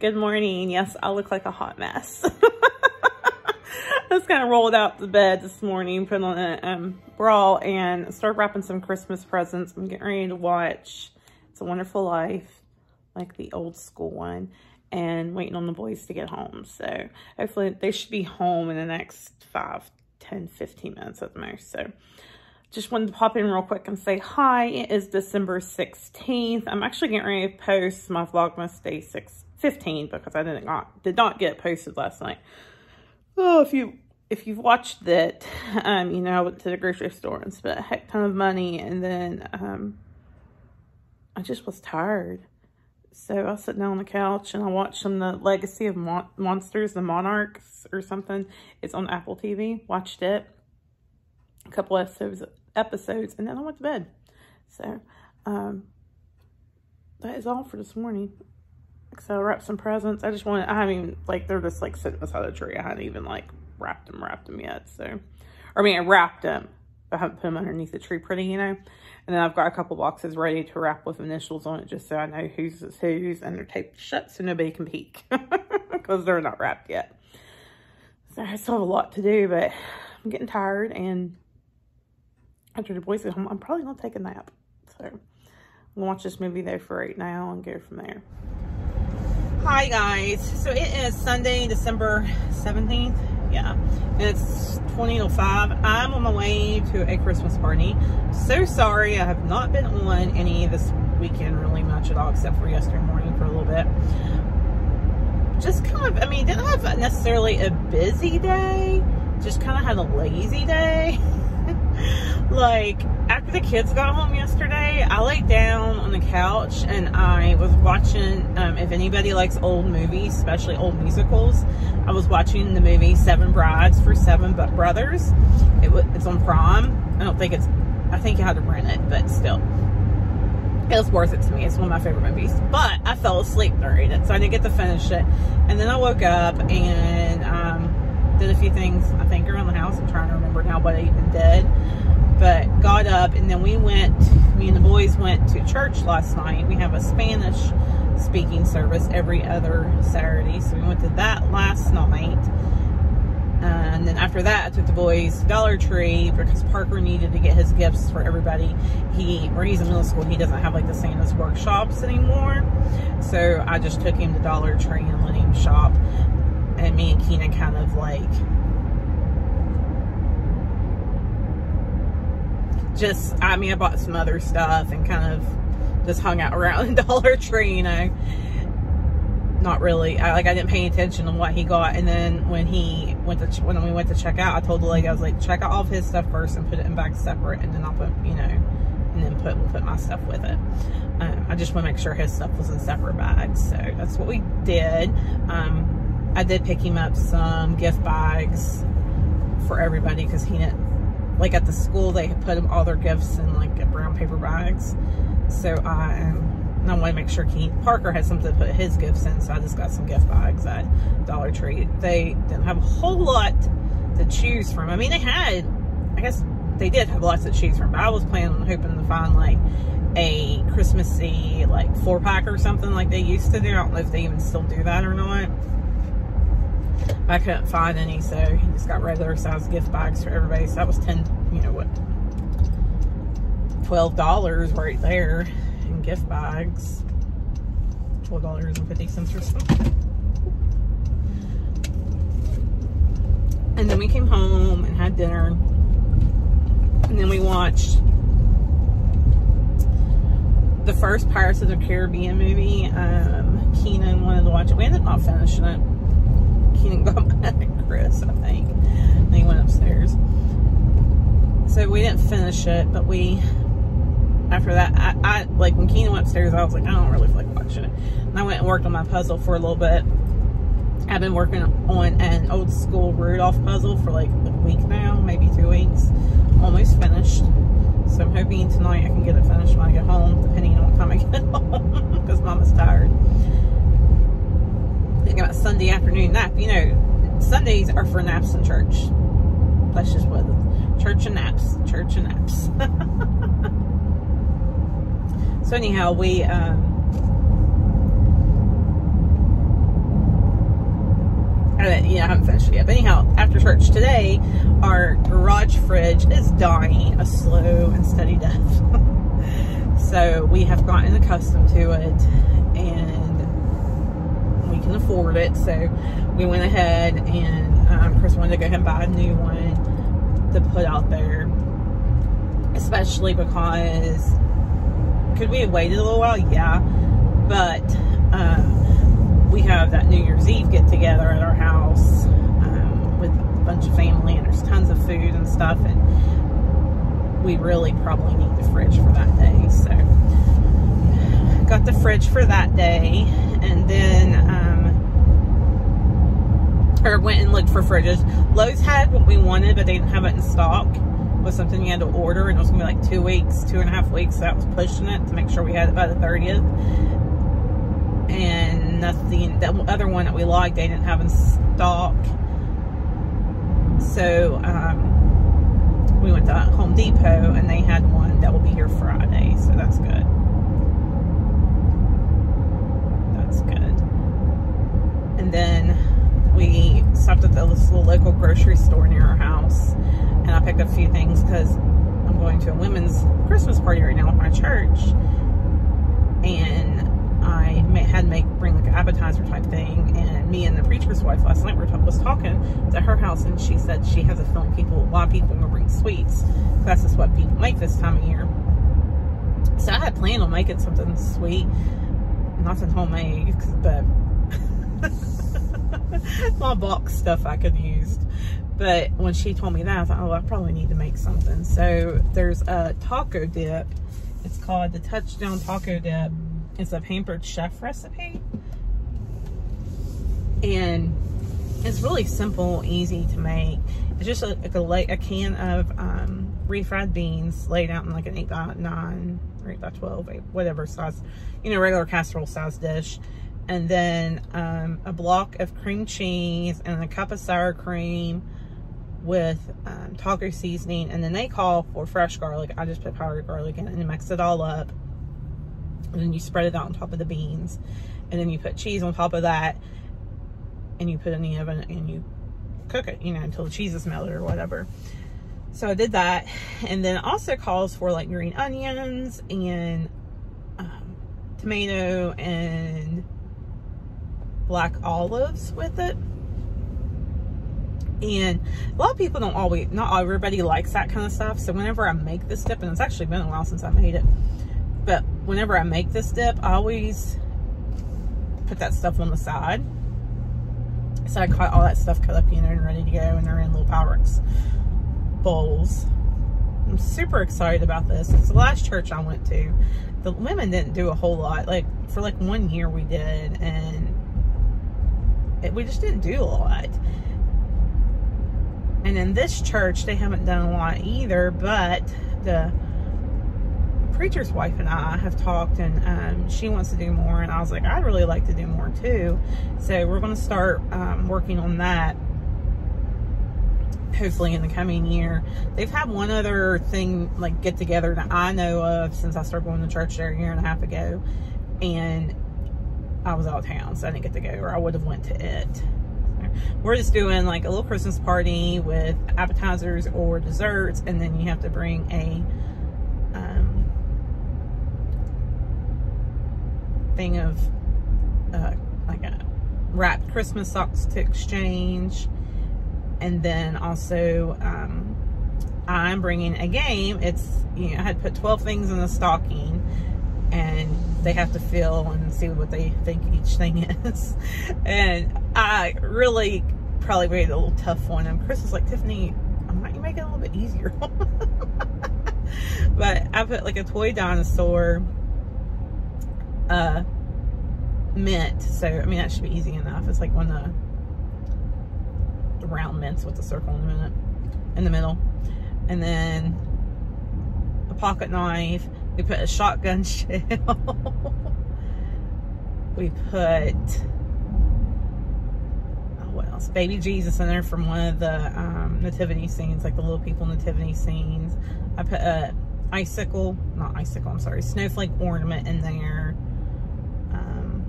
Good morning. Yes, I look like a hot mess. I just kind of rolled out the bed this morning, put on a um, bra, and started wrapping some Christmas presents. I'm getting ready to watch It's a Wonderful Life, like the old school one, and waiting on the boys to get home. So hopefully they should be home in the next 5, 10, 15 minutes at the most. So just wanted to pop in real quick and say hi. It is December 16th. I'm actually getting ready to post my Vlogmas Day 6, 15 because I did not, did not get posted last night. Oh, if you if you've watched that, um, you know, I went to the grocery store and spent a heck ton of money and then um, I just was tired. So I sitting down on the couch and I watched some The Legacy of Mon Monsters, The Monarchs or something. It's on Apple TV. Watched it. A couple episodes, episodes and then I went to bed. So um, that is all for this morning. So I wrapped some presents. I just wanted, I haven't even, like, they're just, like, sitting beside the tree. I hadn't even, like, wrapped them, wrapped them yet. So, or, I mean, I wrapped them. I haven't put them underneath the tree pretty, you know. And then I've got a couple boxes ready to wrap with initials on it just so I know whose is whose. And they're taped shut so nobody can peek. Because they're not wrapped yet. So I still have a lot to do, but I'm getting tired. And after the boys get home, I'm probably going to take a nap. So I'm going to watch this movie there for right now and go from there. Hi guys, so it is Sunday, December 17th, yeah, it's 20.05. I'm on my way to a Christmas party. So sorry, I have not been on any this weekend really much at all, except for yesterday morning for a little bit. Just kind of, I mean, didn't have necessarily a busy day, just kind of had a lazy day. like after the kids got home yesterday i laid down on the couch and i was watching um, if anybody likes old movies especially old musicals i was watching the movie seven brides for seven but brothers it was it's on prom i don't think it's i think you had to rent it but still it was worth it to me. It's one of my favorite movies. But I fell asleep during it, so I didn't get to finish it. And then I woke up and did a few things, I think, around the house. I'm trying to remember now what I even did but got up and then we went, me and the boys went to church last night. We have a Spanish speaking service every other Saturday. So we went to that last night. Uh, and then after that, I took the boys to Dollar Tree because Parker needed to get his gifts for everybody. He, where he's in middle school, he doesn't have like the Santa's workshops anymore. So I just took him to Dollar Tree and let him shop. And me and Keenan kind of like just, I mean, I bought some other stuff and kind of just hung out around Dollar Tree, you know. Not really. I, like, I didn't pay attention to what he got. And then when he went to, when we went to check out, I told the lady, I was like, check out all of his stuff first and put it in bags separate. And then I'll put, you know, and then put, put my stuff with it. Um, I just want to make sure his stuff was in separate bags. So that's what we did. Um, I did pick him up some gift bags for everybody because he didn't like at the school, they put them, all their gifts in like brown paper bags. So I, um, I want to make sure Keith Parker has something to put his gifts in. So I just got some gift bags at Dollar Tree. They didn't have a whole lot to choose from. I mean, they had, I guess they did have lots to choose from, but I was planning on hoping to find like a Christmassy like four pack or something like they used to do. I don't know if they even still do that or not. I couldn't find any, so he just got regular size gift bags for everybody. So that was 10, you know what, $12 right there in gift bags. $12.50 or something. And then we came home and had dinner. And then we watched the first Pirates of the Caribbean movie. Um, Keenan wanted to watch it. We ended up not finishing it Keenan got Chris, I think. And he went upstairs. So we didn't finish it, but we, after that, I, I like when Keenan went upstairs, I was like, I don't really feel like watching it. And I went and worked on my puzzle for a little bit. I've been working on an old school Rudolph puzzle for like a week now, maybe two weeks. Almost finished. So I'm hoping tonight I can get it finished when I get home, depending on what time I get home, because Mama's tired thinking about Sunday afternoon nap. You know, Sundays are for naps in church. That's just what church and naps, church and naps. so anyhow, we um, yeah, I haven't finished it yet. But anyhow, after church today, our garage fridge is dying a slow and steady death. so we have gotten accustomed to it we can afford it. So we went ahead and um, Chris wanted to go ahead and buy a new one to put out there. Especially because could we have waited a little while? Yeah. But um, we have that New Year's Eve get together at our house um, with a bunch of family and there's tons of food and stuff and we really probably need the fridge for that day. So got the fridge for that day and then um, or went and looked for fridges. Lowe's had what we wanted but they didn't have it in stock was something you had to order and it was gonna be like two weeks, two and a half weeks. So that was pushing it to make sure we had it by the 30th. And nothing, the other one that we liked, they didn't have in stock. So um, we went to Home Depot and they had one that will be here Friday. So that's good. That's good. And then we stopped at the local grocery store near our house and I picked up a few things because I'm going to a women's Christmas party right now with my church. And I had to make bring like an appetizer type thing and me and the preacher's wife last night were was talking to her house and she said she has a feeling people a lot of people will bring sweets. That's just what people make this time of year. So I had planned on making something sweet nothing homemade but my box stuff I could use. But when she told me that, I thought, oh, I probably need to make something. So there's a taco dip. It's called the Touchdown Taco Dip. It's a Pampered Chef recipe. And it's really simple, easy to make. It's just a, a, a can of um, refried beans laid out in like an 8 by 9 or 8 by 12, whatever size, you know, regular casserole size dish and then um, a block of cream cheese and a cup of sour cream with um, taco seasoning and then they call for fresh garlic. I just put powdered garlic in and mix it all up. And then you spread it out on top of the beans. And then you put cheese on top of that and you put it in the oven and you cook it you know until the cheese is melted or whatever. So I did that. And then also calls for like green onions and um, tomato and black olives with it. And a lot of people don't always, not everybody likes that kind of stuff. So whenever I make this dip, and it's actually been a while since I made it, but whenever I make this dip, I always put that stuff on the side. So I cut all that stuff cut up, you know, and ready to go, and they're in little Pyrex bowls. I'm super excited about this. It's the last church I went to. The women didn't do a whole lot. Like, for like one year we did, and we just didn't do a lot. And in this church, they haven't done a lot either, but the preacher's wife and I have talked and um, she wants to do more and I was like, I'd really like to do more too. So we're going to start um, working on that hopefully in the coming year. They've had one other thing like get together that I know of since I started going to church there a year and a half ago. And I was out of town, so I didn't get to go, or I would have went to it. We're just doing like a little Christmas party with appetizers or desserts, and then you have to bring a um, thing of uh, like a wrapped Christmas socks to exchange, and then also um, I'm bringing a game. It's you know I had put 12 things in the stocking and they have to feel and see what they think each thing is. and I really probably made a little tough one. And Chris was like, Tiffany, I might you make it a little bit easier? but I put like a toy dinosaur uh, mint. So, I mean, that should be easy enough. It's like one of the round mints with the circle in the minute in the middle. And then a pocket knife we put a shotgun shell. we put, oh, what else? Baby Jesus in there from one of the um, nativity scenes, like the little people nativity scenes. I put a icicle, not icicle, I'm sorry, snowflake ornament in there. Um,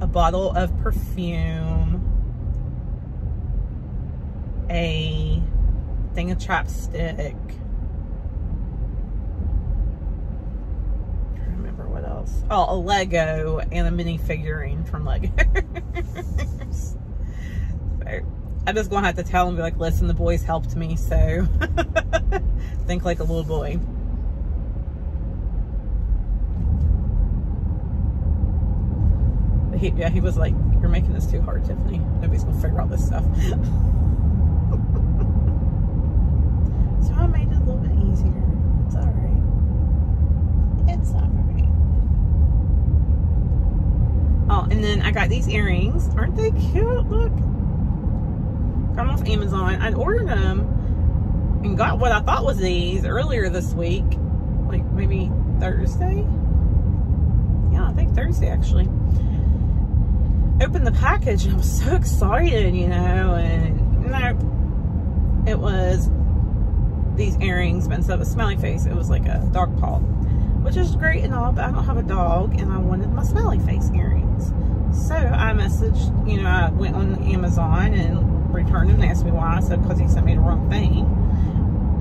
a bottle of perfume. a thing of chapstick. Trying to remember Oh, a Lego and a mini figurine from Lego. I'm just gonna have to tell him, be like, listen, the boys helped me, so think like a little boy. he, yeah, he was like, you're making this too hard, Tiffany. Nobody's gonna figure out this stuff. so I made it a little bit easier. It's all right. It's all right. Oh, and then I got these earrings. Aren't they cute? Look. Got them off Amazon. I ordered them and got what I thought was these earlier this week. Like maybe Thursday? Yeah, I think Thursday actually opened the package and I was so excited, you know, and know, it was these earrings, but instead of a smiley face, it was like a dog paw, which is great and all, but I don't have a dog and I wanted my smiley face earrings. So I messaged, you know, I went on Amazon and returned them and asked me why. I said, because he sent me the wrong thing.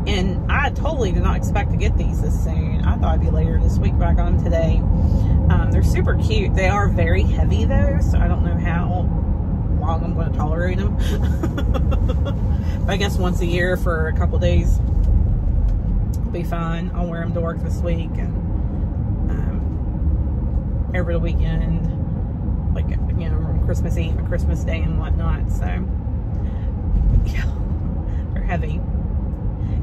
And I totally did not expect to get these this soon. I thought it'd be later this week, but I got them today. Um, they're super cute. They are very heavy though, so I don't know how long I'm going to tolerate them. but I guess once a year for a couple days will be fine. I'll wear them to work this week and um, every weekend, like, you know, Christmas Eve and Christmas Day and whatnot. So, yeah, they're heavy.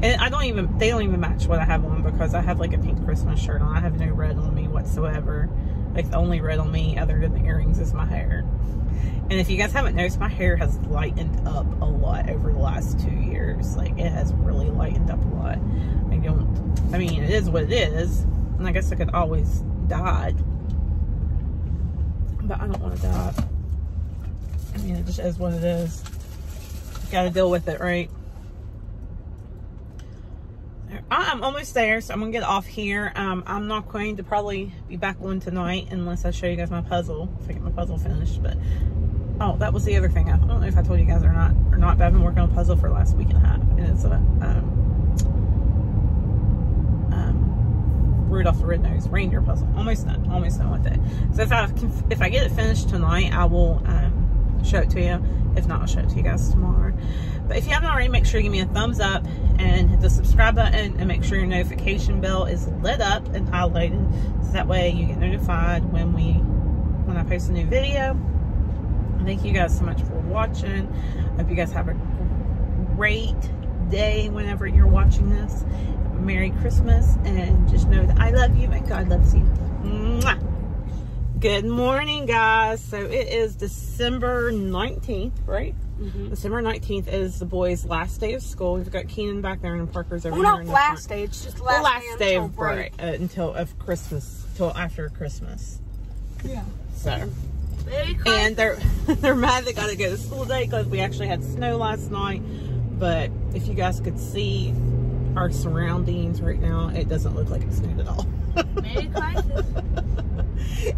And I don't even, they don't even match what I have on because I have like a pink Christmas shirt on. I have no red on me whatsoever. Like the only red on me other than the earrings is my hair. And if you guys haven't noticed, my hair has lightened up a lot over the last two years. Like it has really lightened up a lot. I don't, I mean, it is what it is. And I guess I could always dye But I don't want to die. I mean, it just is what it is. Got to deal with it, right? I'm almost there, so I'm gonna get off here. Um, I'm not going to probably be back on tonight unless I show you guys my puzzle, if I get my puzzle finished. But oh, that was the other thing. I don't know if I told you guys or not, or not. But I've been working on a puzzle for the last week and a half, and it's a um, um, Rudolph the Red-Nosed Reindeer puzzle. Almost done. Almost done with it. So if I if I get it finished tonight, I will um, show it to you. If not, I'll show it to you guys tomorrow. But if you haven't already, make sure you give me a thumbs up and hit the subscribe button and make sure your notification bell is lit up and highlighted so that way you get notified when we when I post a new video. Thank you guys so much for watching. I hope you guys have a great day whenever you're watching this. Merry Christmas and just know that I love you and God loves you. Mwah. Good morning, guys. So it is December 19th, right? Mm -hmm. December 19th is the boys' last day of school. We've got Keenan back there and Parker's over well, here. not last day. It's just last, last day, day of break. Uh, until of Christmas, till after Christmas. Yeah. So. And they're they're mad they got to go to school today because we actually had snow last night. But if you guys could see our surroundings right now, it doesn't look like it snowed at all.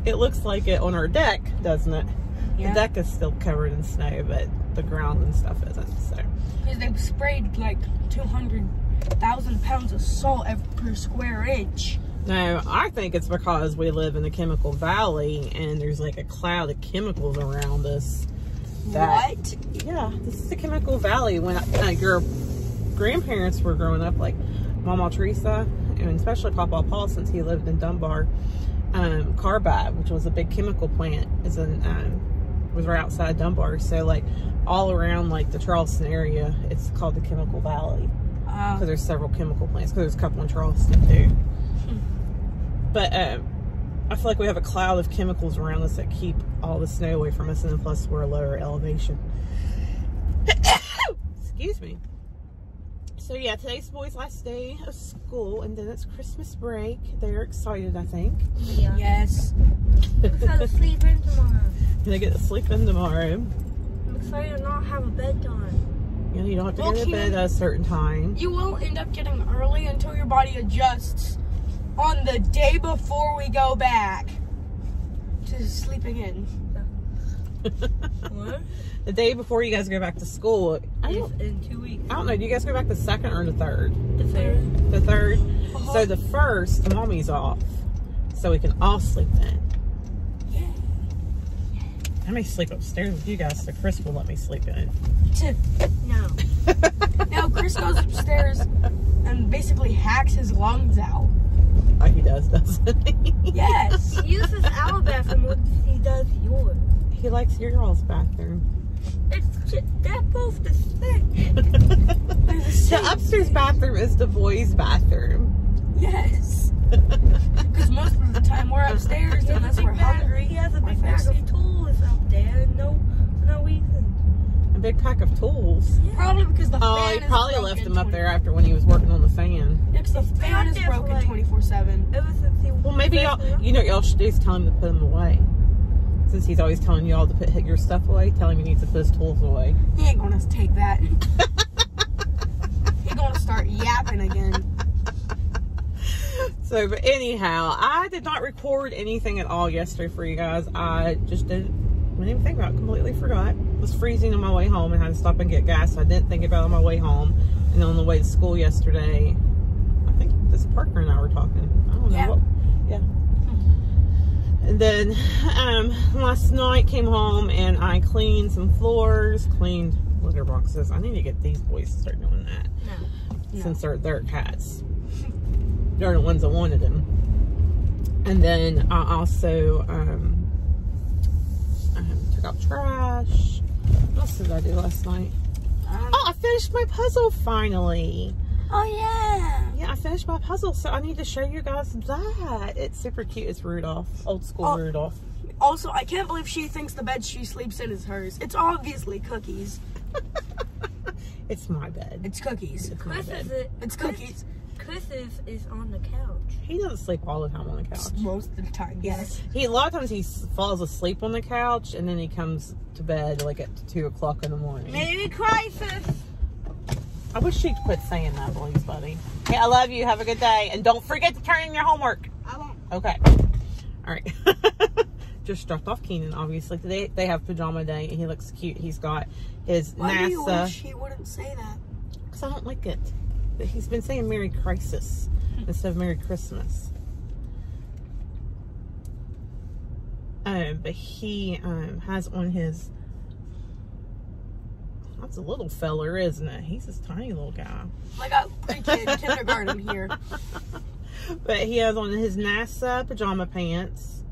it looks like it on our deck, doesn't it? Yeah. The deck is still covered in snow, but the ground and stuff isn't. So because they've sprayed like two hundred thousand pounds of salt per square inch. No, I think it's because we live in the chemical valley and there's like a cloud of chemicals around us. That, what? Yeah, this is the chemical valley. When uh, your grandparents were growing up, like Mama Teresa and especially Papa Paul, since he lived in Dunbar, um, Carbide, which was a big chemical plant, is in um, was right outside Dunbar. So like all around like the Charleston area, it's called the Chemical Valley. Because uh, there's several chemical plants. Because there's a couple in Charleston too. Hmm. But uh, I feel like we have a cloud of chemicals around us that keep all the snow away from us. And then plus we're a lower elevation. Excuse me. So yeah, today's boys' last day of school, and then it's Christmas break. They're excited, I think. Yeah. Yes. I'm excited to sleep in tomorrow. They get to sleep in tomorrow. I'm excited to not have a bedtime. Yeah, you don't have to well, go to bed at a certain time. You will end up getting early until your body adjusts on the day before we go back to sleeping in. What? the day before you guys go back to school. I don't, in two weeks. I don't know. Do you guys go back the second or the third? The third. The 3rd Uh-huh. So the first, mommy's off, so we can all sleep in. Yeah. I may sleep upstairs with you guys, so Chris will let me sleep in. No. now Chris goes upstairs and basically hacks his lungs out. Oh, he does, doesn't he? Yes. He uses our bathroom he does yours. He likes your all's bathroom. It's just, they're both the same. the upstairs bathroom is the boys' bathroom. Yes. Because most of the time we're upstairs He has a unless we're bag- hungry. He has a big bag of tools up there. No, no reason. A big pack of tools. Probably because the Oh, fan he probably left them up there after when he was working on the fan. Yeah, 'cause the It's fan is broken like- 24 7. Ever since he Well, maybe y'all, you know, y'all should do is tell him to put them away. Since he's always telling y'all to put your stuff away, tell him he needs to put his tools away. He ain't gonna take that. he gonna start yapping again. So, but anyhow, I did not record anything at all yesterday for you guys. I just didn't, didn't even think about it. Completely forgot. It Was freezing on my way home and had to stop and get gas. So I didn't think about it on my way home. And on the way to school yesterday, I think this Parker and I were talking. I don't know Yeah. what. And then um, last night came home and I cleaned some floors, cleaned litter boxes. I need to get these boys to start doing that No. since they're their cats. They're the ones that wanted them. And then I also um, um, took out trash. What else did I do last night? Um, Oh, I finished my puzzle finally. oh yeah. Yeah, I finished my puzzle, so I need to show you guys that. It's super cute. It's Rudolph, old school Oh. Rudolph. Also, I can't believe she thinks the bed she sleeps in is hers. It's obviously cookies. It's my bed. It's cookies. It's my Chris is, bed. it, It's cookies. Chris is, is on the couch. He doesn't sleep all the time on the couch. Most of the time, yes. He a lot of times he falls asleep on the couch and then he comes to bed like at two o'clock in the morning. Maybe crisis. I wish she'd quit saying that, please, buddy. Hey, I love you. Have a good day, and don't forget to turn in your homework. I won't. Okay. All right. Just dropped off Keenan. Obviously today they have pajama day, and he looks cute. He's got his Why do you NASA. wish he wouldn't say that? Because I don't like it. He's been saying Merry Crisis instead of Merry Christmas. Um, but he um, has on his. That's a little feller, isn't it? He's this tiny little guy. Like a pre-kid kindergarten here. But he has on his NASA pajama pants,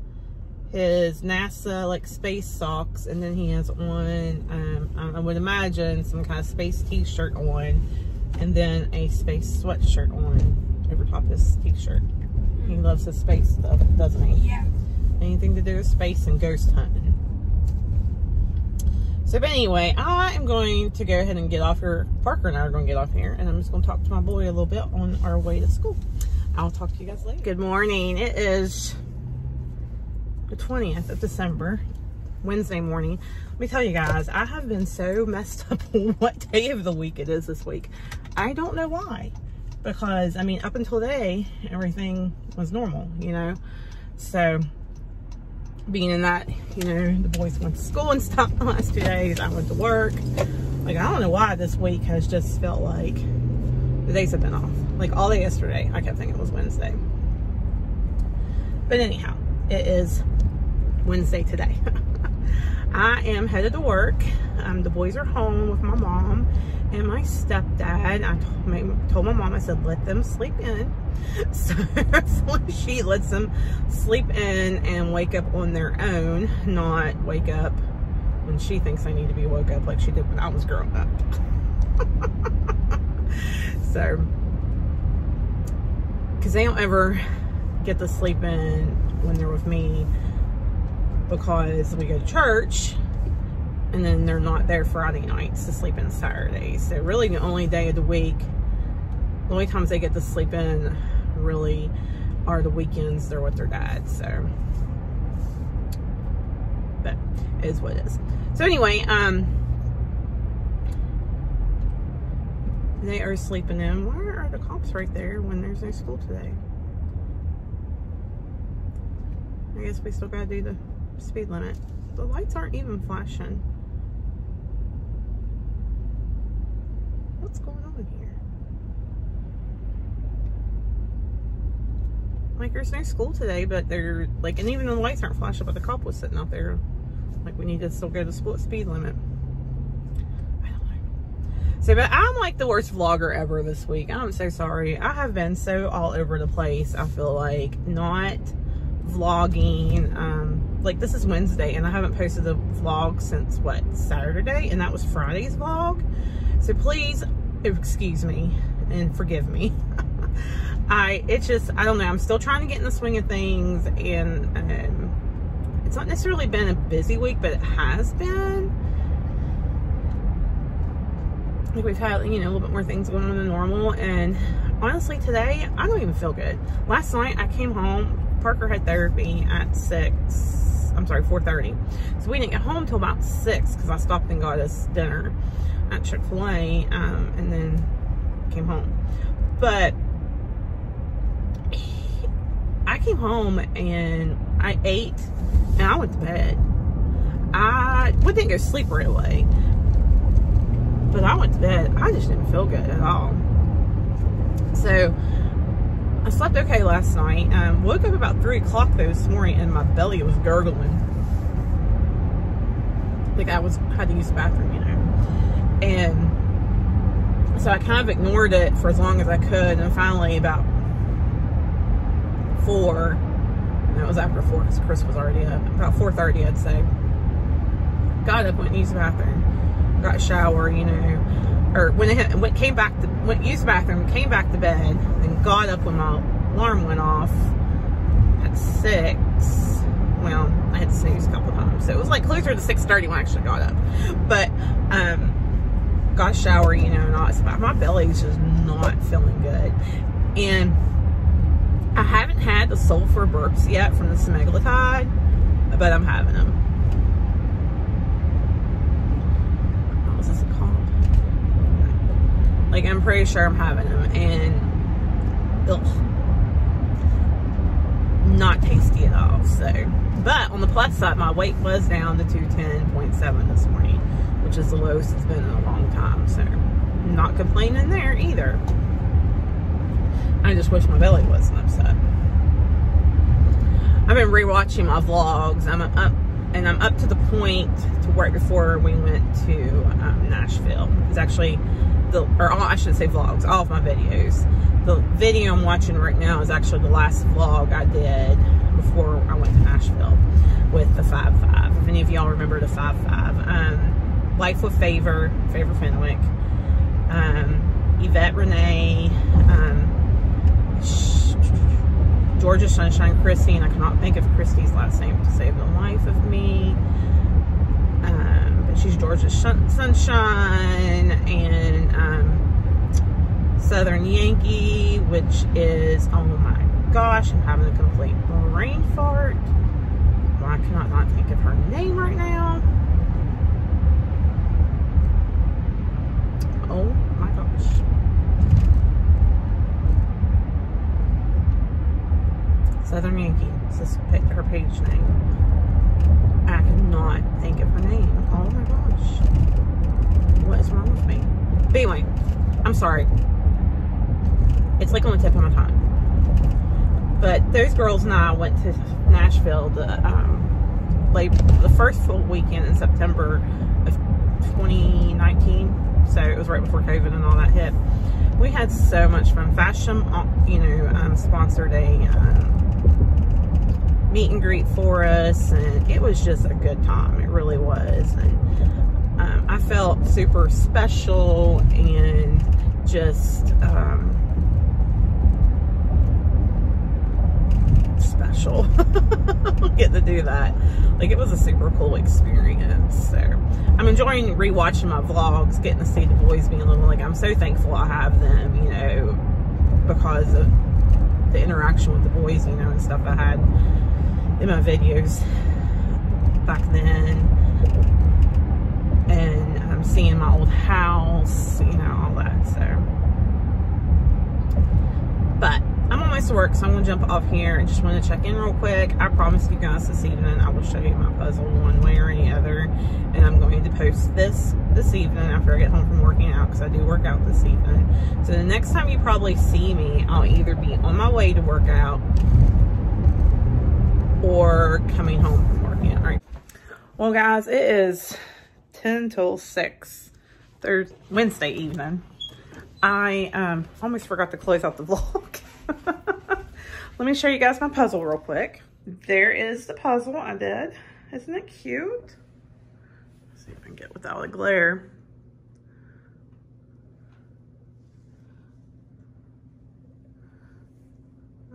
his NASA like space socks, and then he has on, um, I would imagine, some kind of space t-shirt on, and then a space sweatshirt on over top of his t-shirt. He loves his space stuff, doesn't he? Yeah. Anything to do with space and ghost hunting. So, but anyway, I am going to go ahead and get off here. Parker and I are going to get off here, and I'm just going to talk to my boy a little bit on our way to school. I'll talk to you guys later. Good morning. It is the 20th of December, Wednesday morning. Let me tell you guys, I have been so messed up on what day of the week it is this week. I don't know why. Because, I mean, up until today, everything was normal, you know? So, being in that, you know, the boys went to school and stuff the last two days. I went to work. Like, I don't know why this week has just felt like the days have been off. Like, all day yesterday, I kept thinking it was Wednesday. But anyhow, it is Wednesday today. I am headed to work. Um, the boys are home with my mom and my stepdad. I told my, told my mom, I said, let them sleep in. So, she lets them sleep in and wake up on their own, not wake up when she thinks I need to be woke up like she did when I was growing up. so, because they don't ever get to sleep in when they're with me because we go to church and then they're not there Friday nights to sleep in Saturdays. So really the only day of the week, the only times they get to sleep in really are the weekends they're with their dad. So, but it is what it is. So anyway, um, they are sleeping in. Where are the cops right there when there's no school today? I guess we still gotta do the speed limit. The lights aren't even flashing. What's going on here? Like, there's no school today, but they're like, and even the lights aren't flashing, but the cop was sitting out there. Like, we need to still go to the split speed limit. So, but I'm like the worst vlogger ever this week. I'm so sorry. I have been so all over the place. I feel like not vlogging. Um, like this is Wednesday and I haven't posted a vlog since what, Saturday? And that was Friday's vlog. So please excuse me and forgive me. I, it's just, I don't know. I'm still trying to get in the swing of things and um, it's not necessarily been a busy week, but it has been. Like we've had, you know, a little bit more things going on than normal. And honestly, today, I don't even feel good. Last night, I came home. Parker had therapy at 6. I'm sorry, 4.30. So we didn't get home till about 6 because I stopped and got us dinner at Chick-fil-A um, and then came home. But I came home and I ate and I went to bed. I we didn't go sleep right away, but I went to bed. I just didn't feel good at all. So I slept okay last night. Um, woke up about three o'clock this morning and my belly was gurgling. Like I was had to use the bathroom, you know. And so I kind of ignored it for as long as I could, and finally about four. And was after four because Chris was already up. About 4.30, I'd say. Got up, went to use the bathroom. Got a shower, you know. Or when it went, came back to, went use the bathroom, came back to bed, and got up when my alarm went off at 6. Well, I had to snooze a couple times. So it was like closer to 6.30 when I actually got up. But, um, got a shower, you know, and all My belly's just not feeling good. And I haven't had the sulfur burps yet from the semaglutide, but I'm having them. What this called? Like, I'm pretty sure I'm having them, and ugh, not tasty at all. So, but on the plus side, my weight was down to 210.7 this morning, which is the lowest it's been in a long time. So, not complaining there either. I just wish my belly wasn't upset. I've been rewatching my vlogs. I'm up and I'm up to the point to right before we went to um, Nashville. It's actually the, or all, I should say vlogs, all of my videos. The video I'm watching right now is actually the last vlog I did before I went to Nashville with the 5-5. If any of y'all remember the 5-5. Um, Life with Favor, Favor Fenwick, um, Yvette Renee, um, Georgia Sunshine Christy, and I cannot think of Christy's last name to save the life of me. Um, but she's Georgia Sunshine and um, Southern Yankee, which is, oh my gosh, I'm having a complete brain fart. Well, I cannot not think of her name right now. Oh my gosh. Southern Yankee. This is her page name. I cannot think of her name. Oh my gosh. What is wrong with me? But anyway, I'm sorry. It's like on the tip of my tongue. But those girls and I went to Nashville the um, like the first full weekend in September of 2019. So it was right before COVID and all that hit. We had so much fun. Fashion, you know, um, sponsored a um, meet and greet for us and it was just a good time. It really was. And um, I felt super special and just um, special. Get to do that. Like it was a super cool experience so I'm enjoying rewatching my vlogs getting to see the boys being little like I'm so thankful I have them you know because of the interaction with the boys you know and stuff I had in my videos back then and I'm seeing my old house, you know, all that, so. But To work, so I'm gonna jump off here and just want to check in real quick. I promise you guys this evening I will show you my puzzle one way or any other, and I'm going to post this this evening after I get home from working out because I do work out this evening. So the next time you probably see me, I'll either be on my way to work out or coming home from working out. All right. Well, guys, it is 10 till 6 Thursday, Wednesday evening. I um, almost forgot to close out the vlog. Let me show you guys my puzzle real quick. There is the puzzle I did. Isn't it cute? Let's see if I can get without a glare.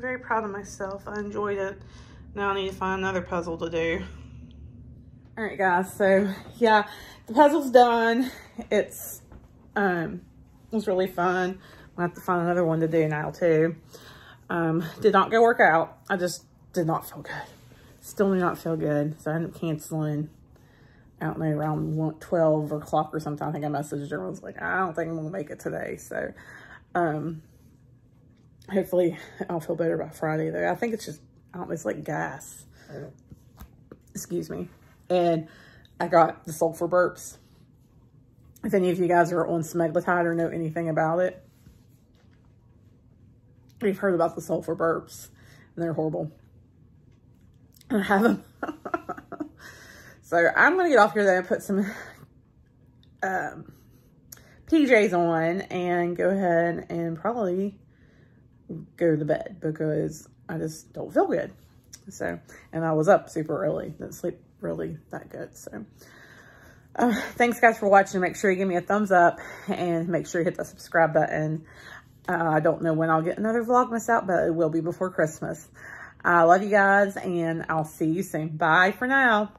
very proud of myself. I enjoyed it. Now I need to find another puzzle to do. All right, guys. So yeah, the puzzle's done. It's um, it was really fun. I'll have to find another one to do now too. Um, did not go work out. I just did not feel good. Still do not feel good. So I ended up canceling. I don't know, around 12 o'clock or something. I think I messaged her. I was like, I don't think I'm going to make it today. So, um, hopefully I'll feel better by Friday though. I think it's just, I don't know, it's like gas. Excuse me. And I got the sulfur burps. If any of you guys are on semaglutide or know anything about it, we've heard about the sulfur burps and they're horrible. I have them. so I'm going to get off here then put some um, PJs on and go ahead and probably go to bed because I just don't feel good. So, and I was up super early, didn't sleep really that good. So, uh, thanks guys for watching. Make sure you give me a thumbs up and make sure you hit the subscribe button. Uh, I don't know when I'll get another Vlogmas out, but it will be before Christmas. I love you guys and I'll see you soon. Bye for now.